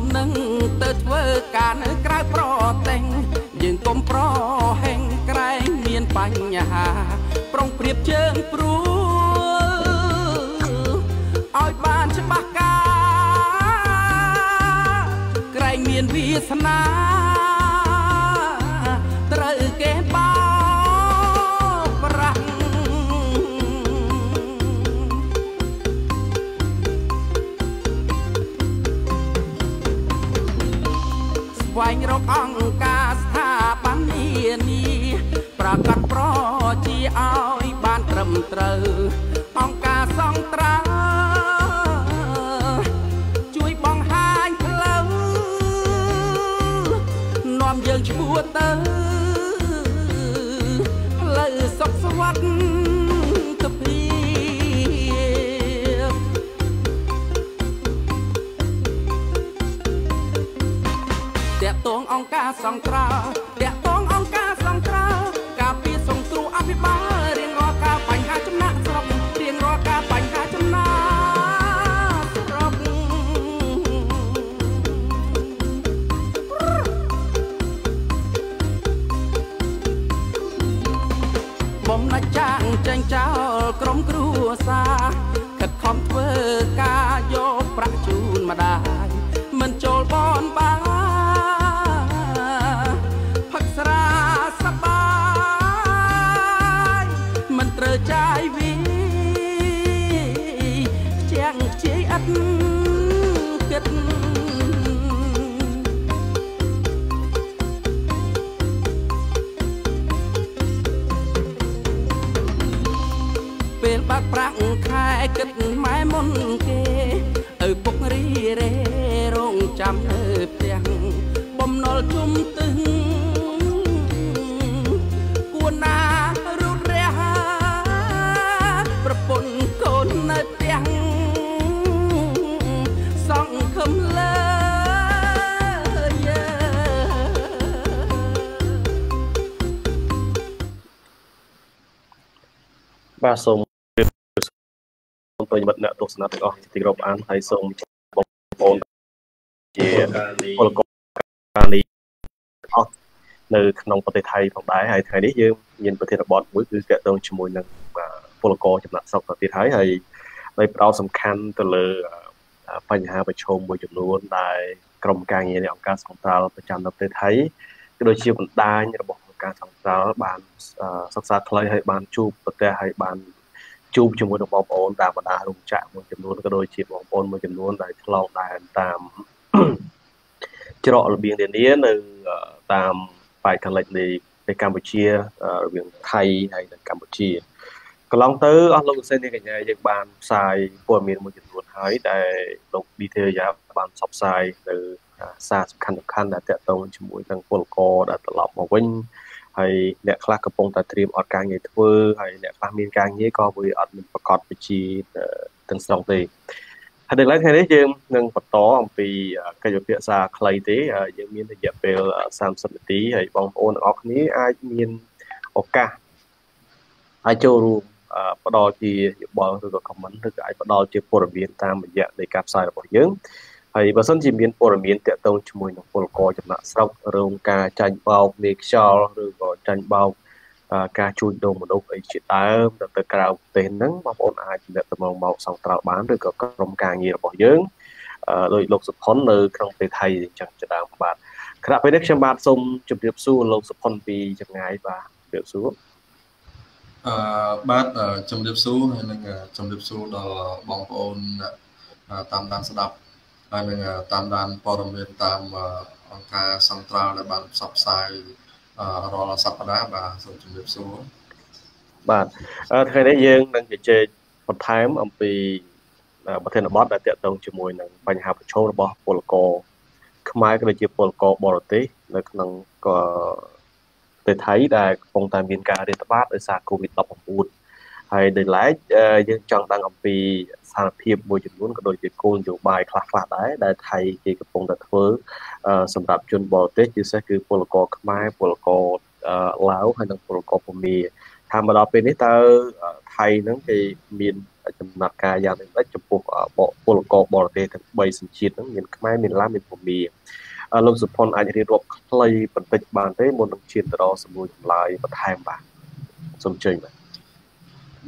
ននឹងទៅធ្វើការនៅក្រៅប្រទេសយើងកុំប្រហែងក្រែងមានបញ្ហា ប្រុងប្រៀបជើងព្រួឲ្យបានច្បាស់ការ ក្រែងមានវាសនា វែងរកអង្គការស្ថាប័ននានាប្រកាសប្រជាឲ្យបានត្រឹមត្រូវអង្គការសង្ត្រាជួយបង្ហាញផ្លូវនាំយើងឈ្មោះទៅផ្លូវសុខស្វត្ថិ ងអង្គការសង្ត្រាតាក់ ខ្ជាយអត់គិត បាទសូមសូមប្រិយមិត្តអ្នកទស្សនាទាំងអស់ទីគោរពអានហើយសូមបងប្អូនជាពលករការនេះអស់នៅក្នុងប្រទេសថៃផងដែរហើយថ្ងៃនេះយើងមានប្រធានបទមួយគឺទាក់ទងជាមួយនឹងបាទពលករចំណាក់ស្រុកទៅទៀតហើយហើយដោយផ្ដោតសំខាន់ទៅលើអឺបញ្ហាប្រឈមមួយចំនួនដែលក្រមការងារនៃអង្គការសង្ត្រាល់ប្រចាំនៅប្រទេសថៃក៏ដូចជាបណ្ដាញរបស់អង្គ ការសង្ត្រាល់បានអឺសិក្សាខ្លីហើយបានជួបប្រទេសហើយបានជួបជាមួយនឹងបងប្អូនតាមបណ្ដារោងចក្រមួយចំនួនក៏ដូចជាបងប្អូនមួយចំនួនដែលឆ្លងដែនតាមច្រករបៀងនានានៅអឺតាមប៉ែកខាងលិចនៃនៃកម្ពុជាអឺរវាងថៃហើយនិងកម្ពុជាកន្លងទៅអស់លោកលោកស្រីនាងកញ្ញាយើងបានផ្សាយព័ត៌មានមួយចំនួនហើយដែលលោក detail យ៉ាបានផ្សព្វផ្សាយនៅសារសំខាន់សំខាន់ដែលតាក់ទងជាមួយនឹងពលករដែលត្រឡប់មកវិញ ហើយអ្នកខ្លះកំពុងតែត្រៀមអត់ការងារធ្វើហើយអ្នកខ្លះមានការងារក៏វាអត់មានប្រកបវិជ្ជាទាំងស្រុងទេហើយដល់ថ្ងៃនេះយើងនឹងបន្តអំពីកិច្ចពិភាក្សាខ្លីទេយើងមានរយៈពេល30នាទីហើយបងប្អូនទាំងអស់គ្នាអាចមានឱកាសអាចចូលរួមផ្ដល់ជាយោបល់ឬក៏ comment ឬក៏អាចផ្ដល់ជាព័ត៌មានតាមរយៈនៃការផ្សាយរបស់យើង ហើយបើសិនជាមានព័ត៌មានតាក់ទងជាមួយនឹងពលករចំណាក់ស្រុករោងការចាញ់បោកមេខ្យល់ឬក៏ចាញ់បោកការជួញដូរមនុស្សអីជាដើមទៅទៅក្រៅប្រទេសហ្នឹងបងប្អូនអាចទំនាក់ទំនងមកសង្ត្រាល់បានឬក៏ក្រុមការងាររបស់យើងដោយលោកសុផុននៅក្នុងប្រទេសថៃអញ្ចឹងជាដើមបាទខណៈពេលនេះខ្ញុំបាទសូមជម្រាបសួរលោកសុផុនពីចម្ងាយបាទជម្រាបសួរអឺបាទជំរាបសួរហើយនឹងជំរាបសួរដល់បងប្អូនតាមដានស្ដាប់ ហើយនឹងតាមដានព័ត៌មានតាមអង្គការសង្ត្រាល់ដែលបានផ្សព្វផ្សាយរាល់សប្តាហ៍បាទសូមជំរាបសួរបាទថ្ងៃនេះយើងនឹងជជែកបន្ថែមអំពីប្រធានបទដែលតាក់ទងជាមួយនឹងបញ្ហាប្រឈមរបស់ពលករខ្មែរក៏ដូចជាពលករបរទេសនៅក្នុងប្រទេសថៃដែលកំពុងតែមានការរាតត្បាតដោយសារ COVID-19 ហើយដោយឡែកយើងចង់ដឹងអំពីស្ថានភាពមួយចំនួនក៏ដូចជាគោលនយោបាយខ្លះខ្លះដែរដែលថៃគេកំពុងតែធ្វើសម្រាប់ជនបរទេសជាពិសេសគឺពលករខ្មែរពលករឡាវហើយនិងពលករភូមាថាមកដល់ពេលនេះតើថៃហ្នឹងគេមានចំណាត់ការយ៉ាងម៉េចចំពោះពលករបរទេសទាំង3សញ្ជាតិហ្នឹងមានខ្មែរមានឡាវមានភូមាលោកសុផុនអាចរៀបរាប់ខ្លីបន្តិចបានទេមុននឹងឈានទៅដល់សម្រួលចម្លើយបន្ថែមបាទសូមអញ្ជើញបាទ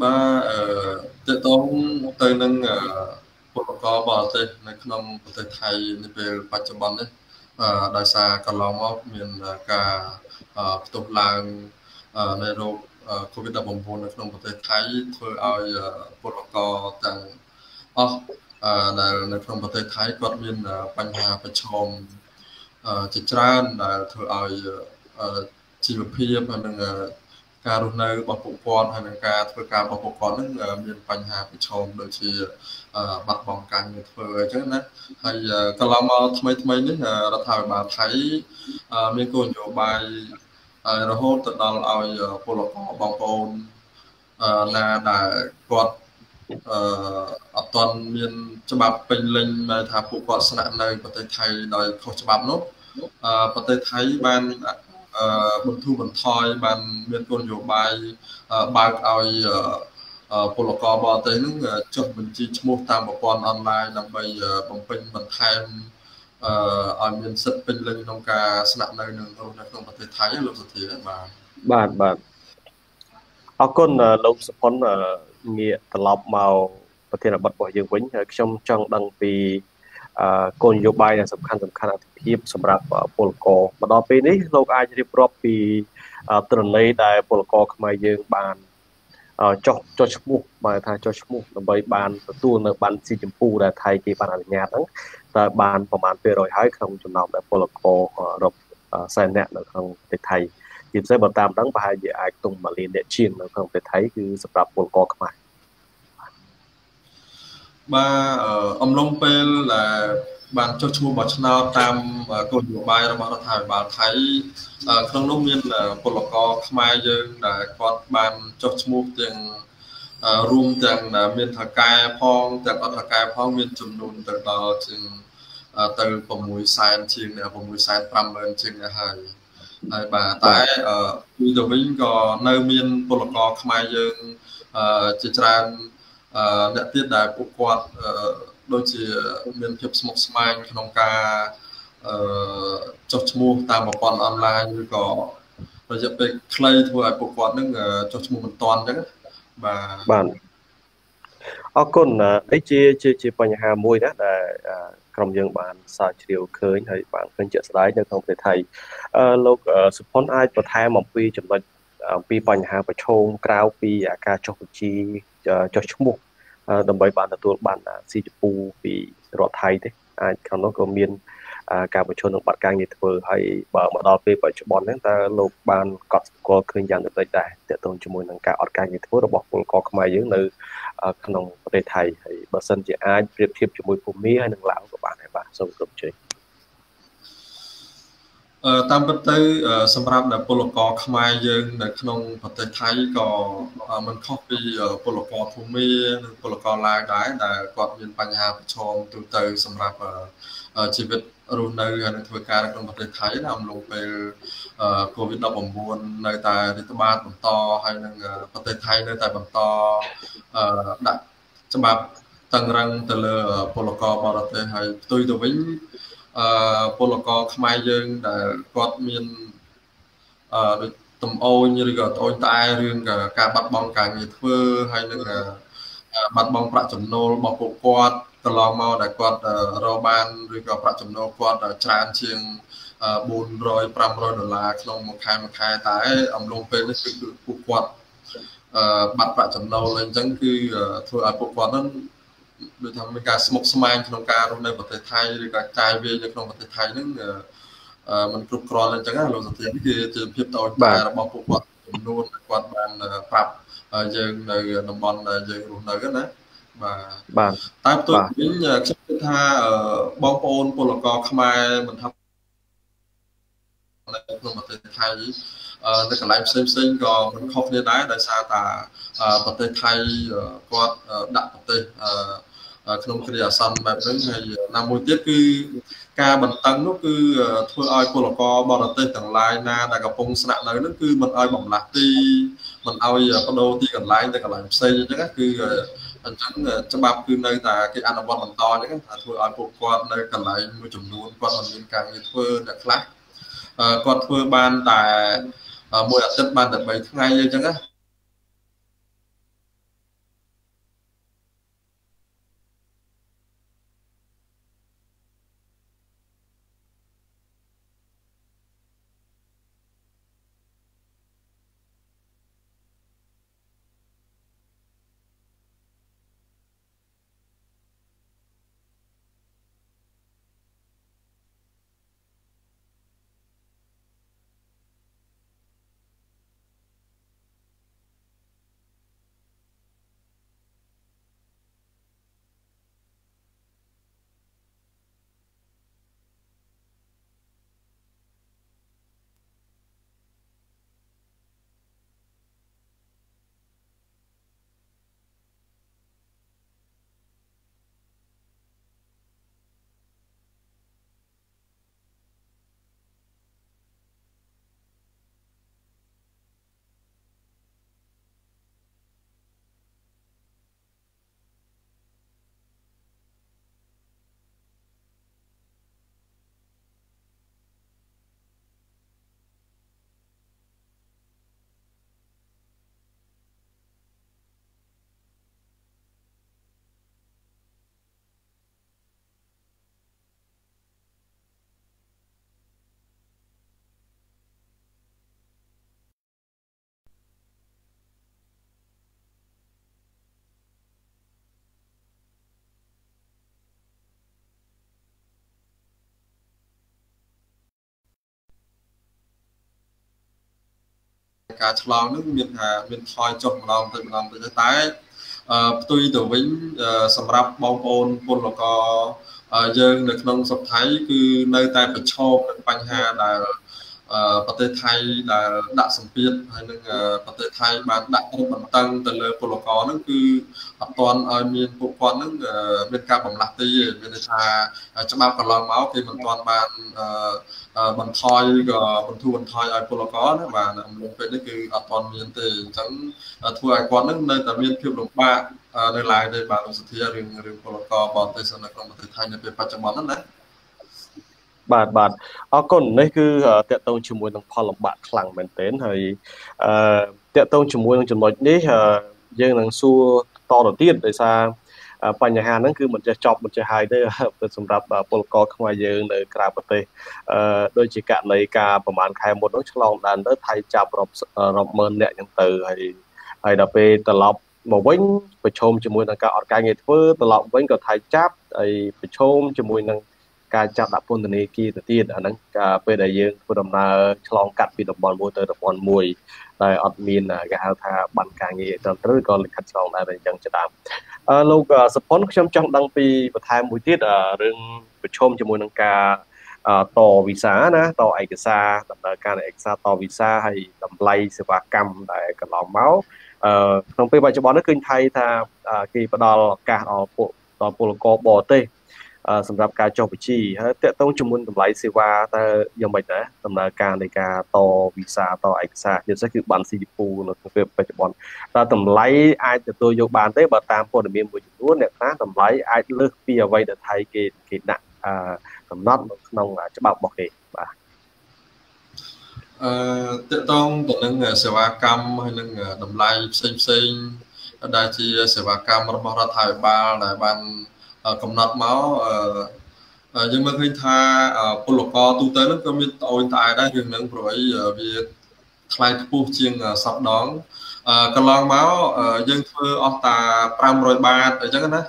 បាទអឺតកតងទៅនឹងពលករបរទេសនៅក្នុងប្រទេសថៃនាពេលបច្ចុប្បន្ននេះដោយសារកន្លងមកមានការផ្ទុះឡើងនៃរោគ COVID-19 នៅក្នុងប្រទេសថៃធ្វើឲ្យពលករទាំងអស់ដែលនៅក្នុងប្រទេសថៃគាត់មានបញ្ហាប្រឈមជាច្រើនដែលធ្វើឲ្យជីវភាពនិង ការរស់នៅរបស់ពួកគាត់ហើយនឹងការធ្វើការរបស់ពួកគាត់នឹងមានបញ្ហាប្រឈមដូចជាបាត់បង់ការងារធ្វើអញ្ចឹងណាហើយកន្លងមកថ្មីថ្មីនេះរដ្ឋាភិបាលថៃមានគោលនយោបាយហើយរហូតទៅដល់ឲ្យពលករបងប្អូនណាដែលគាត់អឺអត់ទាន់មានច្បាប់ពេញលេញដែលថាពួកគាត់ស្នាក់នៅប្រទេសថៃដោយខុសច្បាប់នោះអឺប្រទេសថៃបានអឺ បន្ធូរបន្ថយបានមានគោលនយោបាយបើកឲ្យពលករបរទេសនឹងចុះបញ្ជីឈ្មោះតាមប្រព័ន្ធអនឡាញដើម្បីបំពេញបន្ថែមអឺឲ្យមានសិទ្ធិពេញលេញក្នុងការស្នាក់នៅនឹងរស់នៅក្នុងប្រទេសថៃលោកសុធាបាទបាទបាទអរគុណលោកសុផុនងាកត្រឡប់មកប្រធានបទរបស់យើងវិញហើយខ្ញុំចង់ដឹងពី គោលនយោបាយដែលសំខាន់សំខាន់អតិភិបសម្រាប់ពលករមកដល់ពេលនេះលោកអាចរៀបរាប់ពីទរណីដែលពលករខ្មែរយើងបានចុះចុះឈ្មោះបើថាចុះឈ្មោះដើម្បីបានទទួលនៅបានស៊ីចម្ពូដែលថៃគេបានអនុញ្ញាតហ្នឹងតើបានប្រមាណ200ហើយក្នុងចំណោមដែលពលកររាប់សែនអ្នកនៅក្នុងប្រទេសថៃជាពិសេសបើតាមដឹងប្រហែលជាអាចទុំ1លានអ្នកជាងនៅក្នុងប្រទេសថៃគឺសម្រាប់ពលករខ្មែរ បាទអំឡុងពេលដែលបានចុះឈ្មោះបោះឆ្នោតតាមគោលនយោបាយរបស់រដ្ឋាភិបាលថៃក្នុងនោះមានពលករខ្មែរយើងដែលគាត់បានចុះឈ្មោះទាំងរួមទាំងមានថកែផងទាំងអត់ថកែផងមានចំនួនទៅដល់ជាងទៅ6សែនជាង6សែន50000ជាងនេះហើយហើយបាទតែពីទៅវិញក៏នៅមានពលករខ្មែរយើងជាច្រើន អ្នកទៀតដែលពួកគាត់ដូចជាមានភាពស្មុគស្មាញក្នុងការអឺចុះឈ្មោះតាមប្រព័ន្ធអនឡាញឬក៏រយៈពេលខ្លីធ្វើឲ្យពួកគាត់នឹងចុះឈ្មោះមិនតាន់អញ្ចឹងបាទបាទអរគុណនេះជាជាជាបញ្ហាមួយណាដែលក្រុមយើងបានស្រាវជ្រាវឃើញហើយបានឃើញជាក់ស្ដែងនៅក្នុងប្រទេសថៃអឺលោកសុផុនអាចបន្ថែមអំពីចំណុច អំពីបញ្ហាប្រឈមក្រៅពីការចុះបញ្ជីចុះឈ្មោះដើម្បីបានទទួលបានស៊ីជពូពីរដ្ឋថៃទេអាចក្នុងនោះក៏មានការបញ្ឈប់នឹងបាត់ការងារធ្វើហើយបើមកដល់ពេលបច្ចុប្បន្នហ្នឹងតើលោកបានកត់ស្គាល់ឃើញយ៉ាងដូចម្តេចដែរតើតើជាមួយនឹងការអត់ការងារធ្វើរបស់ពលករខ្មែរយើងនៅក្នុងប្រទេសថៃហើយបើសិនជាអាចប្រៀបធៀបជាមួយភូមាហើយនឹងឡាវក៏បានដែរបាទសូមគោរពជឿ តាមពិតទៅ សម្រាប់ដែលពលករខ្មែរយើង នៅក្នុងប្រទេសថៃក៏មិនខុសពីពលករភូមានិងពលករឡាវដែរដែលគាត់មានបញ្ហាប្រឈមទូទៅសម្រាប់ជីវិតរស់នៅហើយនឹងធ្វើការនៅក្នុងប្រទេសថៃណាអំឡុងពេល COVID-19 នៅតែរីកបាតបន្តហើយនឹងប្រទេសថៃនៅតែបន្តដាក់ច្បាប់តឹងរឹងទៅលើពលករបរទេសហើយផ្ទុយទៅវិញ អឺពលករខ្មែរយើងដែលគាត់មានអឺដូចតំអូនឬក៏ត្អូញត្អែរឿងការបាត់បង់ការងារធ្វើហើយនឹងបាត់បង់ប្រាក់ចំណូលរបស់ពួកគាត់កន្លងមកដែលគាត់រកបានឬក៏ប្រាក់ចំណូលគាត់ច្រើនជាង400 500ដុល្លារក្នុងមួយខែមួយខែតែអំឡុងពេលនេះគឺពួកគាត់អឺបាត់ប្រាក់ចំណូលអញ្ចឹងគឺធ្វើឲ្យពួកគាត់នឹង ដូចថាមានការស្មុគស្មាញក្នុងការរស់នៅប្រទេសថៃឬក៏ចាយវាយនៅក្នុងប្រទេសថៃហ្នឹងมันគ្រប់គ្រាន់អញ្ចឹងលោកសុធានគឺជាភាពតូចតាចរបស់ពួកគាត់ចំនួនគាត់បានប្រាប់យើងនៅតំបន់ដែលយើងរស់នៅណាបាទបាទតែផ្ទុយវិញខ្ញុំគិតថាបងប្អូនពលករខ្មែរមិនថានៅក្នុងប្រទេសថៃនៅកន្លែងផ្សេងផ្សេងក៏មិនខុសគ្នាដែរដោយសារតែប្រទេសថៃគាត់ដាក់ប្រទេស ក្នុងគ្រាអាសន្នបែបហ្នឹងហើយណាមួយទៀតគឺការបន្តឹងនោះគឺធ្វើឲ្យពលករបរទេសទាំងឡាយណាដែលកំពុងស្នាក់នៅហ្នឹងគឺមិនឲ្យបំលាស់ទីមិនឲ្យបដូរទីកន្លែងទៅកន្លែងផ្សេងអញ្ចឹងគឺអញ្ចឹងច្បាប់គឺនៅតែគេអនុវត្តបន្តអញ្ចឹងថាធ្វើឲ្យពួកគាត់នៅកន្លែងមួយចំនួនគាត់មិនមានការងារធ្វើអ្នកខ្លះគាត់ធ្វើបានតែមួយអាទិត្យបានតែ3ថ្ងៃអញ្ចឹង ការឆ្លងនឹងមានថាមានថយចុះម្ដងទៅម្ដងទៅតែផ្ទុយទៅវិញសម្រាប់បងប្អូនពលករយើងនៅក្នុងសុខថៃគឺនៅតែប្រឈមនឹងបញ្ហាដែល ប្រទេសថៃដែលដាក់សម្ពាធហើយនឹងប្រទេសថៃបានដាក់រឹតបន្តឹងទៅលើពលករហ្នឹងគឺអត់ទាន់ឲ្យមានពួកគាត់ហ្នឹងមានការបំលាស់ទីទេមានន័យថាច្បាប់កន្លងមកគេមិនទាន់បានបន្ថយក៏បន្ធូរបន្ថយឲ្យពលករណាបាទអំឡុងពេលនេះគឺអត់ទាន់មានទេអញ្ចឹងធ្វើឲ្យគាត់ហ្នឹងនៅតែមានភាពលំបាកនៅឡើយទេបាទលោកសុធារឿងរឿងពលករបរទេសនៅក្នុងប្រទេសថៃនៅពេលបច្ចុប្បន្នហ្នឹងណា បាទបាទអរគុណនេះគឺតកតងជាមួយនឹងផលលំបាកខ្លាំងមែនទែនហើយអឺតកតងជាមួយនឹងចំណុចនេះយើងនឹងសួរតទៅទៀតដោយសារបញ្ហាហ្នឹងគឺមិនចេះចប់មិនចេះហើយទេសម្រាប់ពលករខ្មែរយើងនៅក្រៅប្រទេសអឺដូចជាករណីការប្រហែលខែមុនហ្នឹងឆ្លងដែនទៅថៃចាប់រាប់រាប់ម៉ឺនអ្នកអញ្ចឹងទៅហើយហើយដល់ពេលត្រឡប់មកវិញប្រឈមជាមួយនឹងការអត់ការងារធ្វើត្រឡប់វិញក៏ថៃចាប់ហើយប្រឈមជាមួយនឹង ការចាប់ដាក់ពន្ធនាគារទៅទៀតអាហ្នឹងការពេលដែលយើងធ្វើដំណើរឆ្លងកាត់ពីតំបន់មួយទៅតំបន់មួយតែអត់មានគេហៅថាបានការងារត្រឹមត្រូវក៏លិខិតឆ្លងដែរអញ្ចឹងជាដើមអឺលោកសុផុនខ្ញុំចង់ដឹងពីបន្ថែមមួយទៀតរឿងប្រឈមជាមួយនឹងការតវីសាណាតឯកសារដំណើរការឯកសារតវីសាហើយតម្លៃសេវាកម្មដែលកន្លងមកអឺក្នុងពេលបច្ចុប្បន្ននេះឃើញថៃថាគេផ្ដល់ឱកាសដល់ពួកដល់ពលករបរទេស សម្រាប់ការចុះបញ្ជីហើយតកតងជាមួយតម្លៃសេវាតើយ៉ាងម៉េចដែរដំណើរការនៃការតវីសាតឯកសារជាពិសេសគឺបានស៊ីពូនៅក្នុងពេលបច្ចុប្បន្នតើតម្លៃអាចទទួលយកបានទេបើតាមព័ត៌មានមួយចំនួនអ្នកខ្លះតម្លៃអាចលើសពីអ្វីដែលថៃគេគេដាក់កំណត់នៅក្នុងច្បាប់របស់គេបាទអឺតកតងទៅនឹងសេវាកម្មហើយនឹងតម្លៃផ្សេងផ្សេងដែលជាសេវាកម្មរបស់រដ្ឋាភិបាលដែលបាន កំណត់មកយើងមើលឃើញថាពលករទូទៅហ្នឹងក៏មានត្អូញត្អែដែររឿងហ្នឹងព្រោះអីវាថ្លៃខ្ពស់ជាងសពដងកន្លងមកយើងធ្វើអស់តា500បាតអញ្ចឹងណា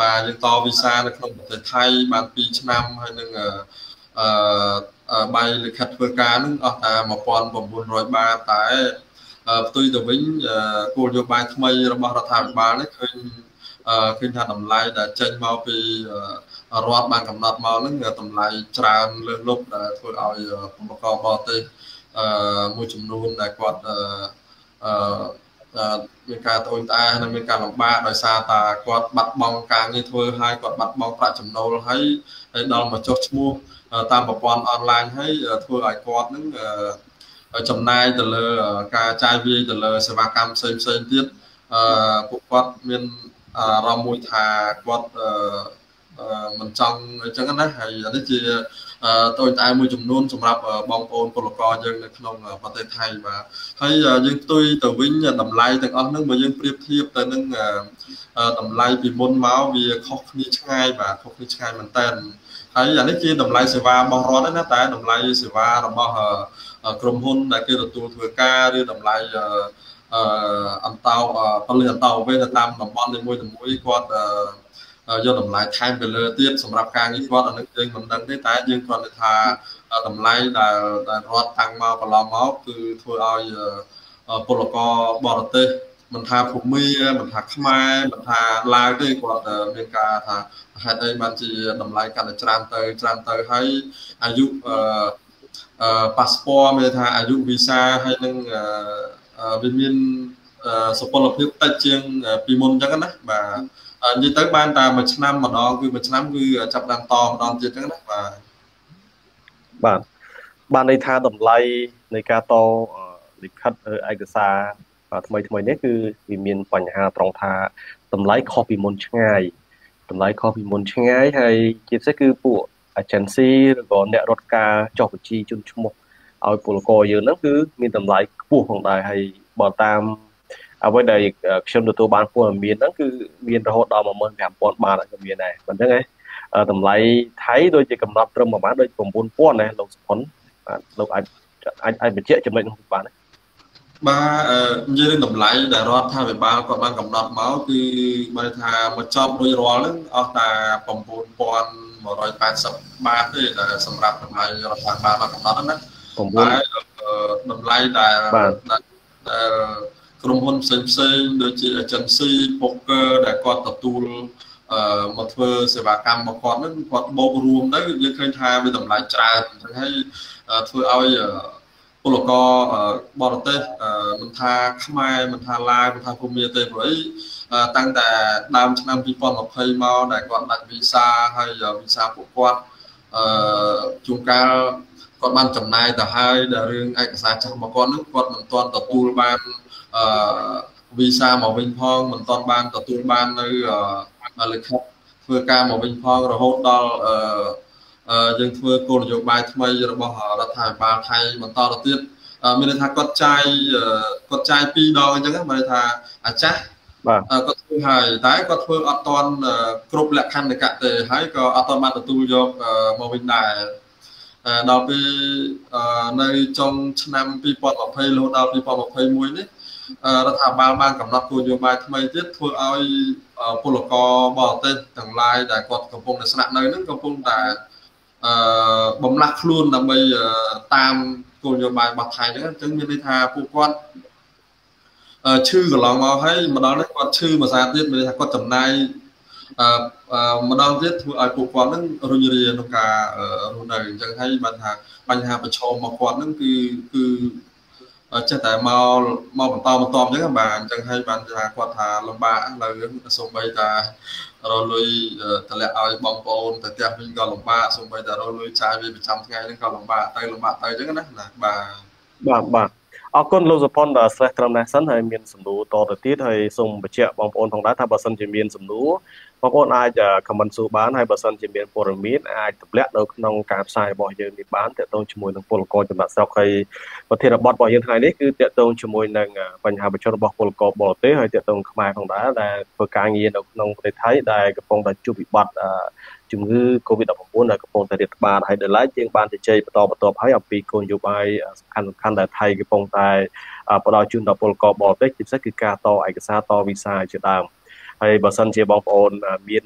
បាទយើងតវីសានៅក្នុងប្រទេសថៃបាន2ឆ្នាំហើយនឹងអឺបាយលិខិតធ្វើការនឹងអស់តា1900បាតតែផ្ទុយទៅវិញគោលនយោបាយថ្មីរបស់រដ្ឋាភិបាលនេះឃើញ ឃើញថាតម្លៃដែលចេញមកពីរដ្ឋបានកំណត់មកហ្នឹងតម្លៃច្រើនលើសលប់ដែលធ្វើឲ្យពលករបរទេសមួយចំនួនដែលគាត់អឺមានការត្អូញត្អែនិងមានការលំបាកដោយសារតាគាត់បាត់បង់ការងារធ្វើហើយគាត់បាត់បង់ប្រាក់ចំណូលហើយហើយដល់មកចុះឈ្មោះតាមប្រព័ន្ធអនឡាញហើយធ្វើឲ្យគាត់នឹងចំណាយទៅលើការចាយវាយទៅលើសេវាកម្មផ្សេងផ្សេងទៀតអឺពួកគាត់មាន អារម្មណ៍មួយថាគាត់អឺមិនចង់អញ្ចឹងណាហើយនេះជាតូចតែមួយចំនួនសម្រាប់បងប្អូនពលករយើងនៅក្នុងប្រទេសថៃបាទហើយយើងផ្ទុយទៅវិញតម្លៃទាំងអស់ហ្នឹងបើយើងប្រៀបធៀបទៅនឹងតម្លៃពីមុនមកវាខុសគ្នាឆ្ងាយបាទខុសគ្នាឆ្ងាយមែនតើហើយអានេះជាតម្លៃសេវារបស់រដ្ឋណាតែតម្លៃសេវារបស់ក្រុមហ៊ុនដែលគេទទួលធ្វើការឬតម្លៃ អឺអន្តោពលិអន្តោវេទៅតាមតំបន់នីមួយៗគាត់យកតម្លៃថែមទៅលើទៀតសម្រាប់ការងារគាត់អានឹងយើងមិនដឹងទេតែយើងគ្រាន់តែថាតម្លៃដែលដែលរដ្ឋតាំងមកកន្លងមកគឺធ្វើឲ្យពលករបរទេសមិនថាភូមិមិនថាខ្មែរមិនថាឡាវទេគាត់មានការថាហេតុអីបានជាតម្លៃកាន់តែច្រើនទៅច្រើនទៅហើយអាយុអឺប៉ាសពតមានថាអាយុវីសាហើយនឹង វាមានសុពលភាពតិចជាងពីមុនអញ្ចឹងណាបាទនិយាយទៅបានតែមួយឆ្នាំម្ដងគឺមួយឆ្នាំគឺចាប់ដើមតម្ដងទៀតអញ្ចឹងណាបាទបាទបានន័យថាតម្លៃនៃការតលិខិតឯកសារថ្មីថ្មីនេះគឺវាមានបញ្ហាត្រង់ថាតម្លៃខុសពីមុនឆ្ងាយតម្លៃខុសពីមុនឆ្ងាយហើយជាពិសេសគឺពួក agency ឬក៏អ្នករត់ការចុះបញ្ជីជូនឈ្មោះឲ្យពលករយើងហ្នឹងគឺមានតម្លៃខ្ពស់ផងដែរហើយបើតាមអ្វីដែលខ្ញុំទទួលបានព័ត៌មានហ្នឹងគឺមានរហូតដល់15000បាតក៏មានដែរមិនអញ្ចឹងឯងតម្លៃថៃដូចជាកំណត់ត្រឹមប្រហែលដូច9000ណាលោកសុផុនបាទលោកអាចអាចអាចបញ្ជាក់ចំណុចនោះបានទេបាទនិយាយរឿងតម្លៃដែលរដ្ឋាភិបាលគាត់បានកំណត់មកគឺបើថាមកចប់រួចរាល់ហ្នឹងអស់តែ9180បាតទេតែសម្រាប់តម្លៃរដ្ឋាភិបាលបានកំណត់ហ្នឹងណា តែតម្លៃដែលដែលក្រុមហ៊ុនផ្សេងផ្សេងដូចជា agency poker ដែលគាត់ទទួលអឺមកធ្វើសេវាកម្មរបស់គាត់ហ្នឹងគាត់បូករួមទៅយើងឃើញថាវាតម្លៃច្រើនអញ្ចឹងហើយធ្វើឲ្យពលករបរទេសមិនថាខ្មែរមិនថាឡាវមិនថាភូមាទេព្រោះអីតាំងតែដើមឆ្នាំ2020មកដែលគាត់ដាច់វីសាហើយវីសាពួកគាត់អឺជួនកាល គាត់បានចំណាយទៅហើយដល់រឿងឯកសារចាស់របស់គាត់នឹងគាត់មិនទាន់ទទួលបានអឺវីសាមកវិញផងមិនទាន់បានទទួលបាននៅលិខិតធ្វើការមកវិញផងរហូតដល់អឺយើងធ្វើគោលនយោបាយថ្មីរបស់រដ្ឋាភិបាលថៃបន្តទៅទៀតមានន័យថាគាត់ចាយគាត់ចាយ2ដងអញ្ចឹងមានន័យថាអាចាស់បាទគាត់ធ្វើហើយតែគាត់ធ្វើអត់តន់គ្រប់លក្ខណ្ឌកៈទេហើយក៏អត់តន់បានទទួលយកមកវិញដែរ ដល់ពេលនៅចុងឆ្នាំ2020រហូតដល់2021នេះរដ្ឋាភិបាលបានកំណត់គោលនយោបាយថ្មីទៀតធ្វើឲ្យពលករបរទេសទាំងឡាយដែលគាត់កំពុងតែស្នាក់នៅនឹងកំពុងតែអឺបំលាស់ខ្លួនដើម្បីតាមគោលនយោបាយរបស់ថៃហ្នឹងអញ្ចឹងមានន័យថាពួកគាត់ឈឺកន្លងមកហើយម្ដងនេះគាត់ឈឺមួយសារទៀតមានន័យថាគាត់ចំណាយអឺ ម្ដងទៀតធ្វើឲ្យពួកគាត់នឹងរុញរាក្នុងការរស់នៅអញ្ចឹងហើយបានថាបញ្ហាប្រឈមរបស់គាត់នឹងគឺគឺចេះតែមកមកបន្តបន្តអញ្ចឹងបាទអញ្ចឹងហើយបានថាគាត់ថាលំបាកលើសូម្បីតែរលុយតម្លាក់ឲ្យបងប្អូនទៅផ្ទះវិញក៏លំបាកសូម្បីតែរលុយចាយវាប្រចាំថ្ងៃហ្នឹងក៏លំបាកទៅលំបាកទៅអញ្ចឹងណាបាទបាទបាទអរគុណលោកសុផុនដែលស្រេះត្រឹមនេះសិនហើយមានសំណួរតទៅទៀតហើយសូមបញ្ជាក់បងប្អូនផងដែរថាបើសិនជាមានសំណួរ បងប្អូនអាច comment សួរបានហើយបើសិនជាមានព័ត៌មានអាចទម្លាក់នៅក្នុងការផ្សាយរបស់យើងនេះបានទាក់ទងជាមួយនឹងពលករចំណាក់ស្រុកហើយប្រធានបទរបស់យើងថ្ងៃនេះគឺទាក់ទងជាមួយនឹងបញ្ហាប្រឈមរបស់ពលករបរទេសហើយទាក់ទងខ្មែរផងដែរដែលធ្វើការងារនៅក្នុងប្រទេសថៃដែលកំពុងតែជួបវិបត្តិជំងឺ Covid-19 ដែលកំពុងតែរាតត្បាតហើយដល់ឡែកយើងបានជជែកបន្តបន្តហើយអំពីគោលនយោបាយសំខាន់សំខាន់ដែលថៃកំពុងតែផ្ដល់ជូនដល់ពលករបរទេសជាពិសេសគឺការតឯកសារតវីសាជាដើម ហើយបើសិនជាបងប្អូនមាន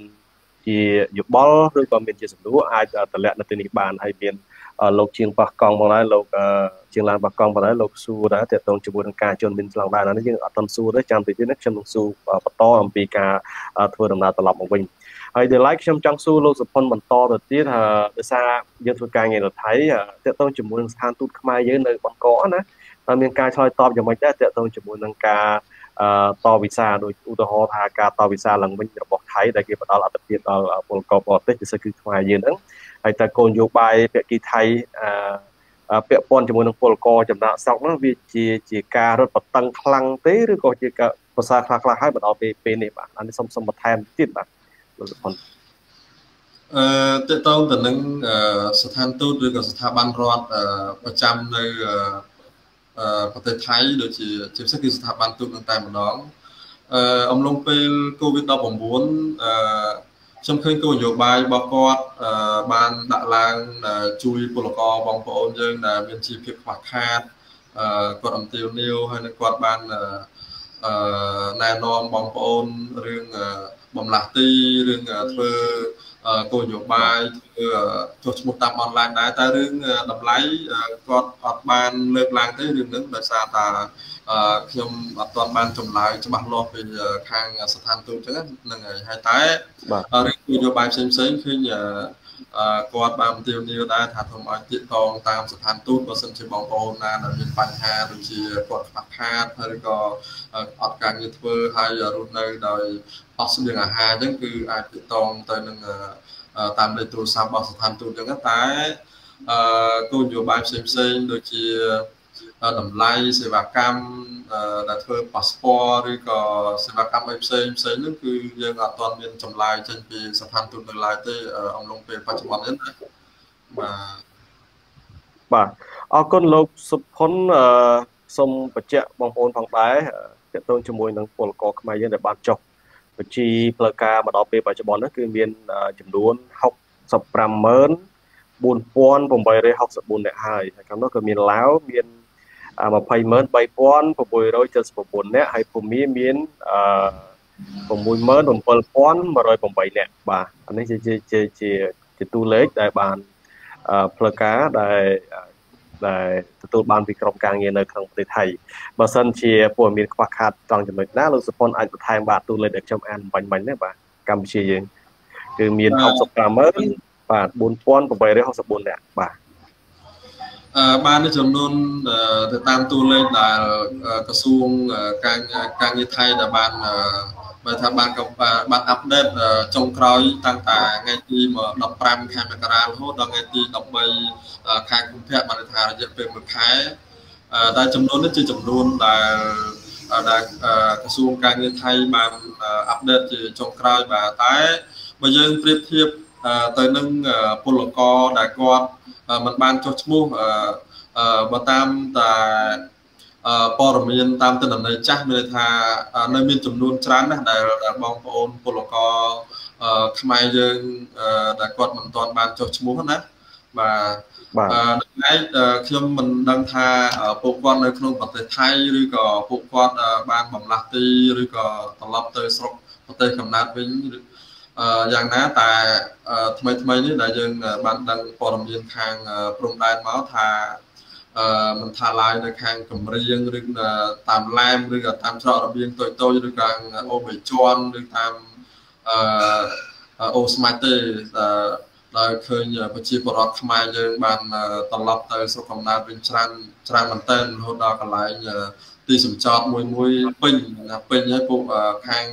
ជាយោបល់ឬក៏មានជាសំណួរអាចតម្លាក់នៅទីនេះបានហើយមានលោកជាងប៉ះកង់ផងដែរលោកជាងឡានប៉ះកង់ផងដែរលោកសួរដែរតើតងជាមួយនឹងការជន់មានឆ្លងដែននេះយើងអត់ទាន់សួរទេចាំតិចទៀតនេះខ្ញុំនឹងសួរបន្តអំពីការធ្វើដំណើរត្រឡប់មកវិញហើយដែល like ខ្ញុំចង់សួរលោកសុផុនបន្តទៅទៀតថាដោយសារយើងធ្វើការងារនៅថៃតើតងជាមួយនឹងស្ថានទូតខ្មែរយើងនៅបង្គកណាតើមានការឆ្លើយតបយ៉ាងម៉េចដែរតើតងជាមួយនឹងការ តវីសាដូចឧទាហរណ៍ថាការតវីសាឡើងវិញរបស់ថៃដែលគេផ្ដល់អត្ថប្រយោជន៍ដល់ពលករបរទេសពិសេសគឺខ្មែរយើងហ្នឹងហើយតើគោលនយោបាយភាគីថៃពាក់ព័ន្ធជាមួយនឹងពលករចំណាក់ស្រុកនោះវាជាជាការរត់បតឹងខ្លាំងទេឬក៏ជាការភាសាខ្លះខ្លះហើយមកដល់ពេលពេលនេះបាទអានេះសូមសូមបន្ថែមទៀតបាទលោកសុផុនអឺតើតើទៅនឹងស្ថានទូតឬក៏ស្ថាប័នរដ្ឋប្រចាំនៅ ប្រទេសថៃដូចជាជាពិសេសគឺស្ថាប័នទូតនឹងតែម្ដងអឺអំឡុងពេល COVID-19 អឺខ្ញុំឃើញគោលនយោបាយរបស់គាត់បានដាក់ឡើងជួយពលករបងប្អូនយើងដែលមានជីវភាពខ្វះខាតគាត់អំទាវនាវហើយនឹងគាត់បានណែនាំបងប្អូនរឿងបំលាស់ទីរឿងធ្វើ គោលនយោបាយធ្វើចុះឈ្មោះតាមអនឡាញដែរតែរឿងតម្លៃគាត់អត់បានលើកឡើងទេរឿងហ្នឹងដោយសារតាខ្ញុំអត់ទាន់បានចម្លើយច្បាស់លាស់ពីខាងស្ថានទូតអញ្ចឹងហ្នឹងហើយហើយតែរឿងគោលនយោបាយផ្សេងផ្សេងឃើញ គាត់បានទាវនាវដែរថាធ្វើឲ្យទៀតតងតាមស្ថានទូតបើសិនជាបងប្អូនណាដែលមានបញ្ហាដូចជាគាត់ខ្វះខាតឬក៏អត់ការងារធ្វើហើយរស់នៅដោយអស់ស្បៀងអាហារអញ្ចឹងគឺអាចទៀតតងទៅនឹងតាមលេខទូរស័ព្ទរបស់ស្ថានទូតអញ្ចឹងតែគោលនយោបាយផ្សេងផ្សេងដូចជា តម្លៃសេវាកម្មដែលធ្វើប៉ាសពតឬក៏សេវាកម្មអីផ្សេងផ្សេងហ្នឹងគឺយើងអត់ទាន់មានចម្លើយចេញពីស្ថានទូតនៅឡើយទេអំឡុងពេលបច្ចុប្បន្ននេះបាទបាទអរគុណលោកសុផុនអឺសូមបញ្ជាក់បងប្អូនផងដែរតកតងជាមួយនឹងពលករខ្មែរយើងដែលបានចុះបញ្ជីផ្លូវការមកដល់ពេលបច្ចុប្បន្ននេះគឺមានចំនួន65 4864នាក់ហើយហើយក្នុងនោះក៏មានឡាវមាន 203,3679នាក់ហើយភូមាមានអឺ67108នាក់បាទអានេះជាជាជាជាតួលេខដែលបានផ្លូវការដែលដែលទទួលបានពីក្រុមការងារនៅក្នុងប្រទេសថៃបើសិនជាព័ត៌មានខ្វះខាតត្រង់ចំណុចណាលោកសុផុនអាចបន្ថែមបាទតួលេខដែលខ្ញុំអានបាញ់បាញ់នេះបាទកម្ពុជាយើងគឺមាន65បាទ4864នាក់បាទ បានចំនួនទៅតាមតួលេខដែលក្រសួងការការងារថៃដែលបានបើថាបានបានអាប់ដេតចុងក្រោយតាំងតែថ្ងៃទី15ខែមករារហូតដល់ថ្ងៃទី13ខែកុម្ភៈបានថារយៈពេល1ខែតែចំនួននេះជាចំនួនដែលដែលក្រសួងការងារថៃបានអាប់ដេតជាចុងក្រោយបាទតែបើយើងប្រៀបធៀបទៅនឹងពលករដែលគាត់ มันបានចុះឈ្មោះបើតាមតែព័ត៌មានតាមទិន្នន័យចាស់មានថានៅមានចំនួនច្រើនណាស់ដែលបងប្អូនពលករខ្មែរយើងដែលគាត់មិនទាន់បានចុះឈ្មោះណាបាទបាទថ្ងៃខ្ញុំមិនដឹងថាពួកគាត់នៅក្នុងប្រទេសថៃឬក៏ពួកគាត់បានបំលាស់ទីឬក៏ត្រឡប់ទៅស្រុកប្រទេសកំណើតវិញ យ៉ាងណាតែថ្មីថ្មីនេះដែលយើងបានដឹងព័ត៌មានខាងព្រំដែនមកថាអឺមិនថាឡាយនៅខាងកម្រៀងឬតាមឡែមឬក៏តាមច្រករបៀងតូចតូចឬក៏អូបេជន់ឬតាមអឺអូស្មាច់ទេដែលឃើញប្រជាពលរដ្ឋខ្មែរយើងបានត្រឡប់ទៅស្រុកកំណើតវិញច្រើនច្រើនមែនទែនរហូតដល់កន្លែងទីសម្ចតមួយមួយពេញពេញហើយពួកខាង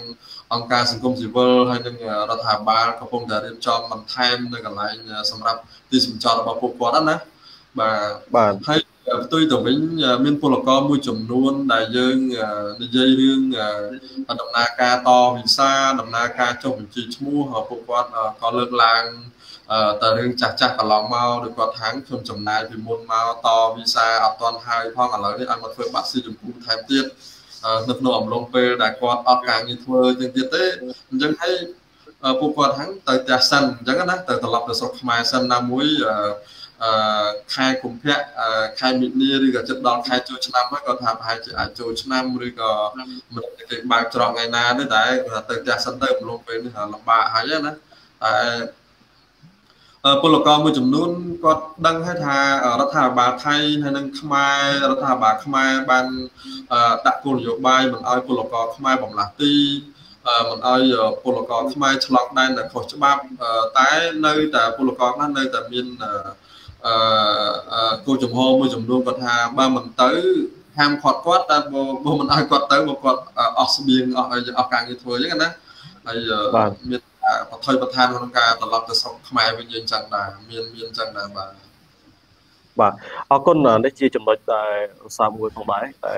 អង្គការសង្គមស៊ីវិលហើយនិងរដ្ឋាភិបាលកំពុងតែរៀបចំបន្ថែមនៅកន្លែងសម្រាប់ទីសម្ចតរបស់ពួកគាត់ណាបាទបាទហើយផ្ទុយទៅវិញមានពលករមួយចំនួន ដែលយើងនិយាយរឿងដំណើរការតវីសាដំណើរការចុះបញ្ជីឈ្មោះពួកគាត់ក៏លើកឡើងតើរឿងចាស់ចាស់កន្លងមកដូចគាត់ថាខ្ញុំចំណាយពីមុនមកតវីសាអត់ទាន់ហើយផងឥឡូវនេះឲ្យមកធ្វើបាក់ស៊ីចម្ពោះថែមទៀត នៅក្នុងអំឡុងពេលដែលគាត់អត់ការងារធ្វើជាងទៀតទេអញ្ចឹងហើយពួកគាត់ហ្នឹងទៅផ្ទះសិនអញ្ចឹងណាទៅត្រឡប់ទៅស្រុកខ្មែរសិនណាមួយអឺខែកុម្ភៈខែមិនិនាឬក៏ចិត្តដល់ខែចូលឆ្នាំហើយគាត់ថាប្រហែលជាអាចចូលឆ្នាំឬក៏មិនគេបើកច្រកថ្ងៃណាទេតែទៅផ្ទះសិនទៅអំឡុងពេលនេះលំបាកហើយណាតែ ពលករមួយចំនួនគាត់ដឹងហើយថារដ្ឋាភិបាលថៃហើយនិងខ្មែររដ្ឋាភិបាលខ្មែរបានដាក់គោលនយោបាយមិនឲ្យពលករខ្មែរបំលាស់ទីមិនឲ្យពលករខ្មែរឆ្លងដែនដែលខុសច្បាប់តែនៅតែពលករខ្លះនៅតែមានអឺគោលចំហមួយចំនួនគាត់ថាបើមិនទៅហាមគាត់គាត់តែបើមិនឲ្យគាត់ទៅបើគាត់អស់ស្បៀងអស់អស់ការងារធ្វើអញ្ចឹងណាហើយមាន បថុយបន្ថែមក្នុងការត្រឡប់ទៅស្រុកខ្មែរវិញយើងចឹងដែរមានមានចឹងដែរបាទបាទអរគុណនេះជាចំណុចដែលឧស្សាហ៍មួយផងដែរតែ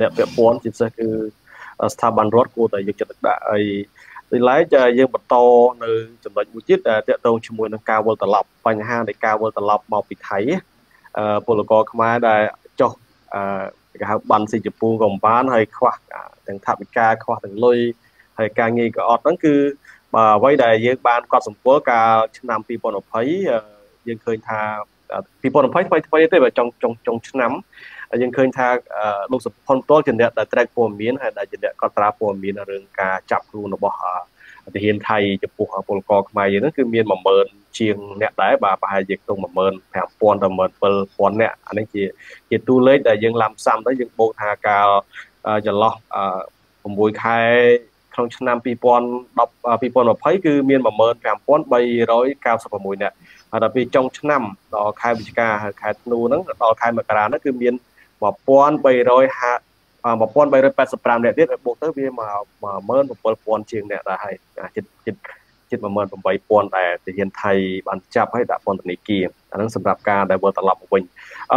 អ្នកពាក់ព័ន្ធជាពិសេសគឺស្ថាប័នរដ្ឋគួរតែយកចិត្តទុកដាក់ឲ្យដោយឡែកយើងបន្តនៅចំណុចមួយទៀតដែលតកតងជាមួយនឹងការវិលត្រឡប់បញ្ហានៃការវិលត្រឡប់មកពីថៃពលករខ្មែរដែលចុះគេហៅបានស៊ីជពូក៏មិនបានហើយខ្វះទាំងថវិកាខ្វះទាំងលុយហើយការងារក៏អត់ហ្នឹងគឺ បាទអ្វីដែលយើងបានកត់សម្គាល់កាលឆ្នាំ2020យើងឃើញថា2020ថ្មីថ្មីទេបើចុងចុងចុងឆ្នាំយើងឃើញថាលោកសុផុនផ្ទាល់ជាអ្នកដែល track ព័ត៌មានហើយដែលជាអ្នកកត់ត្រាព័ត៌មានរឿងការចាប់ខ្លួនរបស់ទាហានថៃចំពោះពលករខ្មែរយើងហ្នឹងគឺមាន10000ជាងអ្នកដែរបាទប្រហែលជាខ្ទង់15000ទៅ17000អ្នកអានេះជាជាតួលេខដែលយើងឡាំសាំទៅយើងបូកថាកាលចន្លោះ6ខែ ក្នុងឆ្នាំ2010 2020គឺមាន15396នាក់ហើយដល់ពេលចុងឆ្នាំដល់ខែវិច្ឆិកាហើយខែធ្នូហ្នឹងដល់ខែមករាហ្នឹងគឺមាន1350 1385នាក់ទៀតហើយបូកទៅវាមក17000ជាងអ្នកដែរហើយជិតជិតជិត18000ដែលទាហានថៃបានចាប់ហើយដាក់ពន្ធនាគារអាហ្នឹងសម្រាប់ការដែលវិលត្រឡប់មកវិញ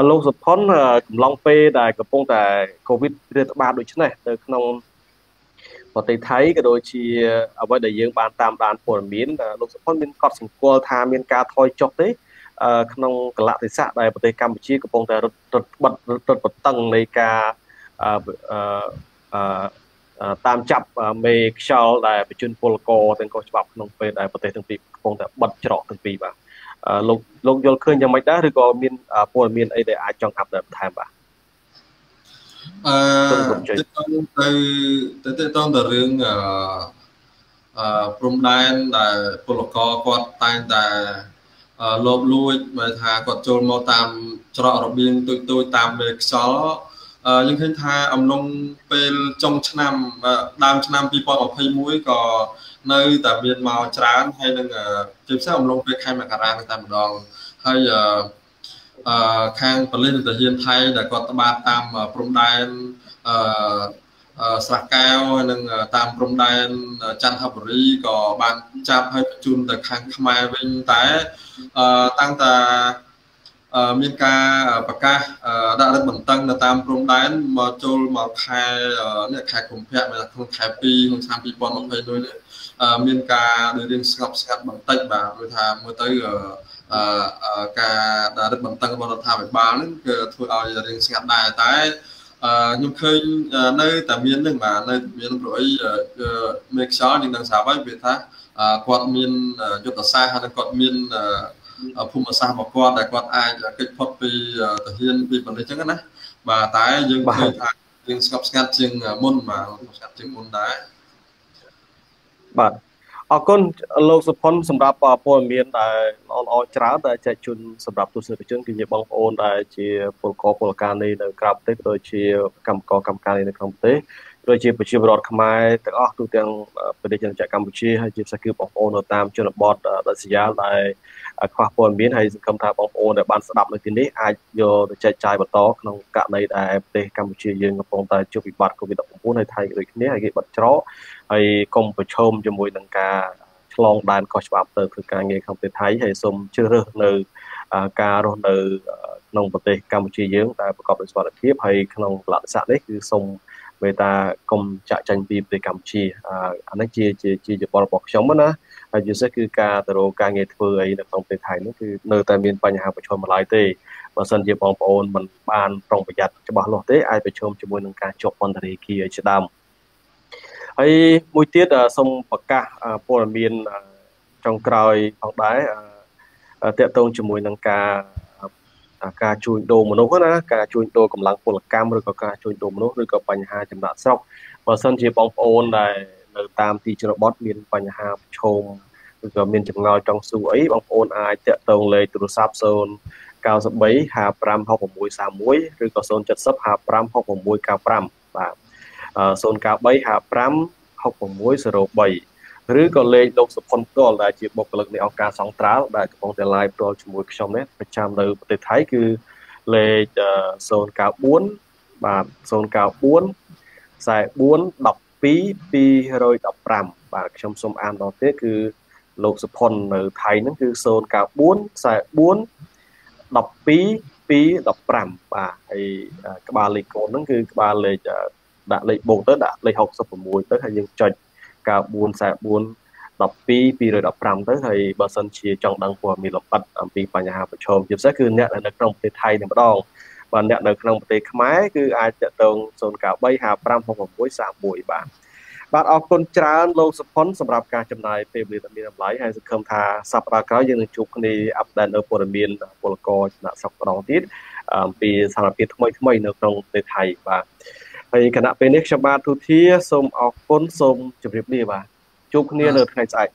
លោកសុផុនកំឡុងពេលដែលកំពុងតែកូវីដរាតត្បាតដូចនេះនៅក្នុង ប្រទេសថៃក៏ដូចជាអ្វីដែលយើងបានតាមដានព័ត៌មានលោកសុផុនមានកត់សម្គាល់ថាមានការថយចុះទេក្នុងកលៈទេសៈដែលប្រទេសកម្ពុជាកំពុងតែរត់រត់បិទរត់បន្តឹងនៃការតាមចាប់មេខ្យល់ដែលបញ្ជូនពលករទាំងកោច្បាប់ក្នុងពេលដែលប្រទេសទាំងពីរកំពុងតែបិទច្រកទាំងពីរបាទលោកលោកយល់ឃើញយ៉ាងម៉េចដែរឬក៏មានព័ត៌មានអីដែលអាចចង់អាប់ដេតបន្ថែមបាទ អឺទៅទៅទៅតងទៅរឿងអឺព្រំដែនដែលពលករគាត់តែងតែលោបលួចបើថាគាត់ចូលមកតាមច្រករបៀងទូចទូចតាមមេខ្យល់យើងឃើញថាអំឡុងពេលចុងឆ្នាំដើមឆ្នាំ2021ក៏នៅតែមានមកច្រើនហើយនឹងជាពិសេសអំឡុងពេលខែមករាតែម្ដងហើយអឺ ខាងប៉ូលីសនិងទាហានថៃដែលគាត់ត្បាតតាមព្រំដែនអឺស្រះកែវហើយនឹងតាមព្រំដែនចន្ទបុរីក៏បានចាប់ហើយបញ្ជូនទៅខាងខ្មែរវិញតែអឺតាំងតាមានការប្រកាសដាក់រឹតបន្តឹងនៅតាមព្រំដែនមកចូលមកខែនេះខែកុម្ភៈមកក្នុងខែ2ក្នុងឆ្នាំ2021នេះមានការដូចរៀងស្ងប់ស្ងាត់បន្តិចបាទគឺថាមើលទៅ ការដាក់រឹតបន្តឹងរបស់រដ្ឋាភិបាលហ្នឹងគឺធ្វើឲ្យរៀងស្ងាត់ដែរតែខ្ញុំឃើញនៅតែមាននឹងបាទនៅមានប្រអីមេខ្យល់នឹងនឹងស្រាប់ហើយវាថាគាត់មានយុទ្ធសាស្ត្រហើយគាត់មានភូមិសាស្ត្ររបស់គាត់ដែលគាត់អាចគេចផុតពីទាហានពីបណ្ឌិតអញ្ចឹងណាបាទតែយើងឃើញថាយើងស្ងប់ស្ងាត់ជាងមុនបាទស្ងាត់ជាងមុនដែរបាទ អរគុណលោកសុផុនសម្រាប់ព័ត៌មានដែលល្អល្អច្រើនដែលចែកជូនសម្រាប់ទស្សនិកជនគឺជាបងប្អូនដែលជាពលករពលការនេះនៅក្រៅប្រទេសក៏ដូចជាកម្មករកម្មការនេះនៅក្នុងប្រទេស ដូចជាប្រជាពលរដ្ឋខ្មែរទាំងអស់ទូទាំងប្រទេសជាតិកម្ពុជាហើយជាពិសេសគឺបងប្អូននៅតាមជនបទដាច់ស្រយាលដែលខ្វះព័ត៌មានហើយសង្ឃឹមថាបងប្អូនដែលបានស្ដាប់នៅទីនេះអាចយកទៅចែកចាយបន្តក្នុងករណីដែលប្រទេសកម្ពុជាយើងកំពុងតែជួបវិបត្តិ COVID-19 ហើយថៃដូចគ្នាហើយគេបិទច្រកហើយកុំប្រឈមជាមួយនឹងការឆ្លងដែនកោះច្បាប់ទៅធ្វើការងារក្នុងប្រទេសថៃហើយសូមជ្រើសរើសនៅការរស់នៅក្នុងប្រទេសកម្ពុជាយើងដែលប្រកបដោយសុវត្ថិភាពហើយក្នុងកលៈទេសៈនេះគឺសូម មេតាកុំចាក់ចាញ់ពីប្រទេសកម្ពុជាអានេះជាជាជាយោបល់របស់ខ្ញុំណាហើយជាពិសេសគឺការទៅរកការងារធ្វើអីនៅក្នុងប្រទេសថៃនោះគឺនៅតែមានបញ្ហាប្រឈមម្ល៉េះទេបើសិនជាបងប្អូនមិនបានប្រុងប្រយ័ត្នច្បាស់លាស់ទេអាចប្រឈមជាមួយនឹងការជាប់ពន្ធនាគារជាដើមហើយមួយទៀតសូមប្រកាសព័ត៌មានចុងក្រោយផងដែរតកតងជាមួយនឹងការ ការជួញដូរមនុស្សណាការជួញដូរកម្លាំងពលកម្មឬក៏ការជួញដូរមនុស្សឬក៏បញ្ហាចំណាក់ស្រុកបើសិនជាបងប្អូនដែលនៅតាមទីជនបទមានបញ្ហាប្រឈមឬក៏មានចម្ងល់ចង់សួរអីបងប្អូនអាចតាក់ទងលេខទូរស័ព្ទ0 93 55 6631ឬក៏070 55 6695បាទ093 55 6603 ឬក៏លេខលោកសុផុនផ្ទាល់ដែលជាបុគ្គលិកនៃអង្គការសង្ត្រាល់ដែលកំពុងតែ live ផ្ទាល់ជាមួយខ្ញុំនេះប្រចាំនៅប្រទេសថៃគឺលេខ094បាទ094 44 215បាទខ្ញុំសូមអានដល់ទៀតគឺលោកសុផុននៅថៃហ្នឹងគឺ094 44 12 15បាទហើយក្បាលលេខកូនហ្នឹងគឺក្បាលលេខដាក់លេខបូកទៅដាក់លេខ66ទៅហើយយើងចុច 9444 12 215ទៅហើយបើសិនជាចង់ដឹងព័ត៌មានលម្អិតអំពីបញ្ហាប្រឈមជាពិសេសគឺអ្នកនៅក្នុងប្រទេសថៃតែម្ដងបាទអ្នកនៅក្នុងប្រទេសខ្មែរគឺអាចតតង093556631បាទបាទអរគុណច្រើនលោកសុផុនសម្រាប់ការចំណាយពេលវេលាដ៏មានតម្លៃហើយសង្ឃឹមថាសប្តាហ៍ក្រោយយើងនឹងជួបគ្នាអាប់ដេតនៅព័ត៌មានពលករចំណាក់ស្រុកម្ដងទៀតអំពីស្ថានភាពថ្មីថ្មីនៅក្នុងប្រទេសថៃបាទ ហើយគណៈពេលនេះខ្ញុំបាទទូធាសូមអរគុណសូមជម្រាបលាបាទជួបគ្នានៅថ្ងៃស្អែក